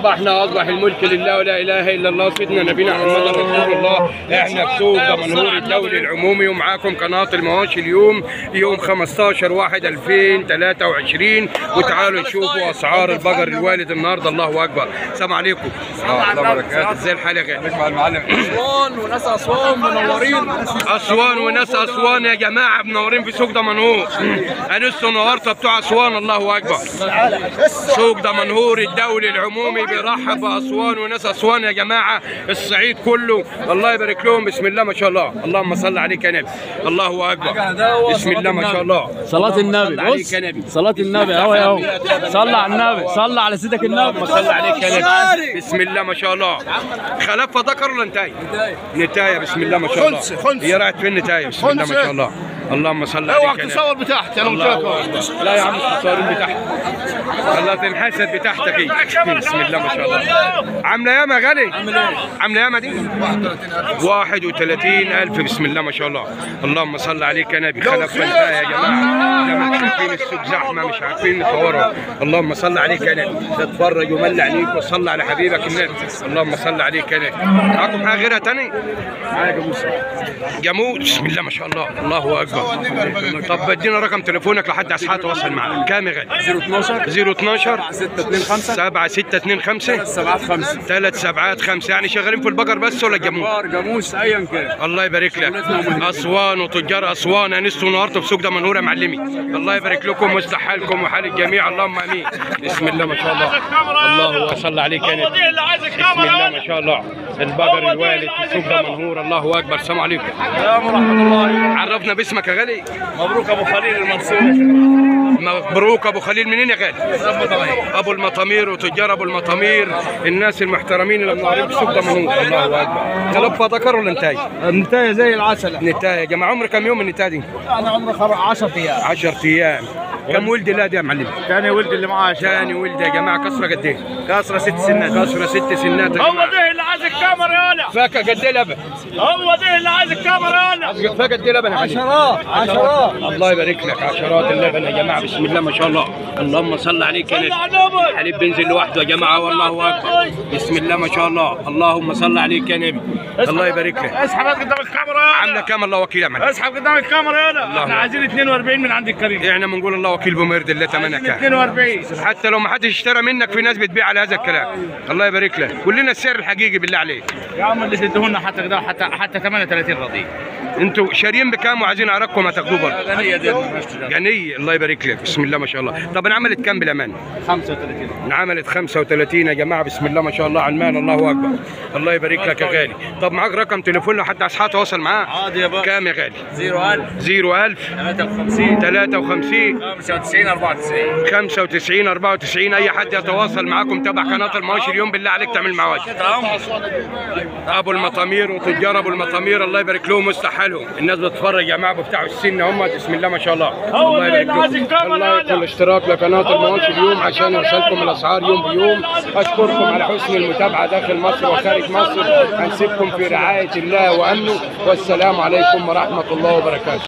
أصبحنا أصبح الملك لله ولا إله إلا الله. سيدنا نبينا محمد رسول الله. إحنا في سوق دمنهور الدولي العمومي ومعاكم قناة المواشي اليوم يوم 15 1 2023 وتعالوا نشوفوا أسعار البقر الوالد النهارده. الله أكبر. السلام عليكم. ورحمه الله وبركاته. إزاي الحال يا غالي مع المعلم أسوان وناس أسوان منورين. أسوان وناس أسوان يا جماعة منورين في سوق دمنهور. انسوا النهارده بتوع أسوان؟ الله أكبر. سوق دمنهور الدولي العمومي بيرحب باسوان وناس أسوان يا جماعة الصعيد كله. الله يبارك لهم. بسم الله ما شاء الله. اللهم صل عليك يا نبي. الله أكبر. بسم الله ما شاء الله. صلاة النبي. صل عليك بص صلاة النبي. أهو أهو. صلى على النبي. صلى على سيدك النبي. اللهم صل عليك يا نبي. بسم الله ما شاء الله. خلف ذكر ولا نتايه؟ نتايه بسم الله ما شاء الله. خنس- خنس. هي راحت فين نتايه بسم الله ما شاء الله. اللهم صل عليك يا نبي تصور بتاعت أنا قلت. لا يا عم التصاوير بتاعتك الله تنحسد بتاعتك إيه. بسم الله ما شاء الله. عاملة ياما يا غالي عاملة ياما دي؟ 31000 بسم الله ما شاء الله. اللهم صل عليك يا نبي. خلف فلتاه يا جماعة. زي ما أنتم شايفين السوق زحمة مش عارفين نصورها. اللهم صل عليك يا نبي. تتفرج ومل عينيك وصل على حبيبك النبي. اللهم صل عليك يا نبي. معاكم حاجة غيرها تاني؟ معايا جاموس جاموس. بسم الله ما شاء الله. الله أكبر. طب ادينا رقم تليفونك لحد اصحاب تواصل معاك كام يا غالي؟ 012 012 625 7 6 2 5 7 5 ثلاث سبعات خمسة يعني شغالين في البقر بس ولا الجاموس؟ جاموس؟ ايا كان الله يبارك لك. أسوان وتجار أسوان انستوا النهارده في سوق دمنهور يا معلمي. الله يبارك لكم ويصلح حالكم وحال الجميع. اللهم آمين. بسم الله ما شاء الله. الله صل عليك يا نبي بسم الله ما شاء الله. البقر الوالد في سوق دمنهور الله أكبر. السلام عليكم. السلام ورحمة الله عرفنا باسمك يا غالي. مبروك أبو خليل المنصور. مبروك أبو خليل. منين يا غالي؟ أبو المطامير وتجار أبو المطامير. الناس المحترمين اللي منورين في سوق دمنهور الله أكبر. خلف ذكر ولا؟ النتاية زي العسل. نتاية يا جماعة عمر كم يوم النتاية دي؟ أنا عمري 10 أيام. 10 أيام. كم ولد لا دي يا معلم؟ ثاني ولد اللي معاه ثاني ولد يا جماعة كسرة قد إيه؟ كاسرة ست سنات. كسرة ست سنات. يا هو ده اللي عايز الكاميرا يالا فاكهة قد إيه لبن؟ هو ده اللي عايز الكاميرا يالا فاكهة قد إيه لبن يا معلم؟ عشرات عشرات. الله يبارك لك عشرات اللبن يا جماعة. بسم الله ما شاء الله. اللهم صل عليك يا صل نبي على النبي حليب بينزل لوحده يا جماعة والله أكبر. بسم الله ما شاء الله. اللهم صل عليك يا نبي. الله يبارك لك. اسحب. الكاميرا يالا عامله كام الله وكيل يا معلم. اسحب قدام الكاميرا الله. إحنا عايزين 42 من عند الكريم إحنا بنقول الله وكيل بمرد الله ثمنك عايزين كام 42 حتى لو ما حدش اشترى منك في ناس بتبيع على هذا الكلام. الله يبارك لك. كلنا السعر الحقيقي بالله عليك. يا عم اللي تدهولنا حتى كده حتى حتى 38 رضي أنتوا شاريين بكام وعايزين عرقكم هتاخدوه برضه غنية دي غني الله يبارك لك. بسم الله ما شاء الله. طب انعملت كام بالأمان؟ 35 انعملت 35 يا جماعة بسم الله ما شاء الله. على المال الله أكبر. الله يبارك لك يا غالي. طب معاك رقم تليفون لو حد اصحاب تواصل معاه؟ عادي يا بابا كام يا غالي؟ 01000 01000 53 53 95 94 95 94 أي حد يتواصل معاكم تبع قناة المواشي اليوم بالله عليك تعمل معاش أبو المطامير وتجار أبو المطامير الله يبارك لهم. ويصلح حالهم الناس بتتفرج يا جماعة بتاع السن هم. بسم الله ما شاء الله. الله يبارك لكم الله الاشتراك لقناة المواشي اليوم عشان يوصلكم الأسعار يوم بيوم. أشكركم على حسن المتابعة. داخل مصر وخارج مصر. هنسيبكم في رعاية الله وأمنه. والسلام عليكم ورحمة الله وبركاته.